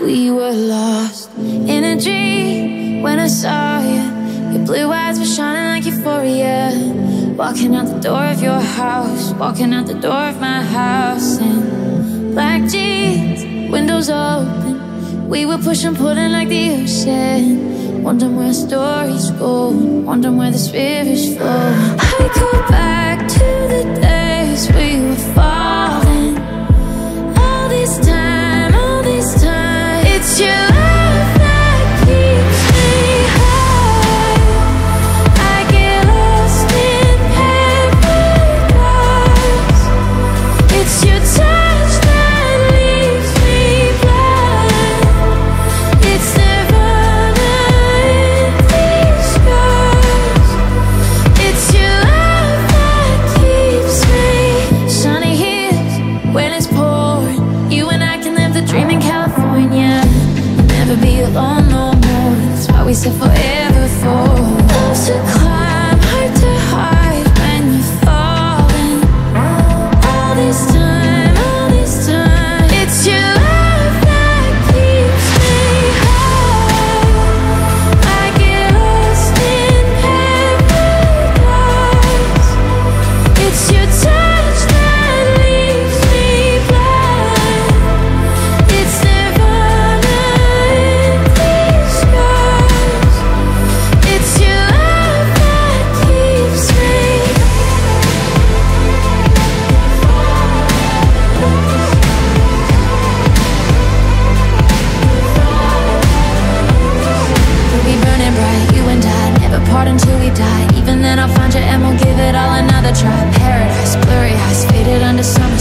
we were lost in a dream when I saw you. Your blue eyes were shining like euphoria. Walking out the door of your house, walking out the door of my house, in black jeans, windows open. We were pushing, pulling like the ocean. Wondering where stories go, wondering where the spirits flow. Dream in California. Never be alone no more. That's why we said forever for. Love to climb, die. Even then I'll find you and we'll give it all another try. Paradise, blurry eyes, faded under summer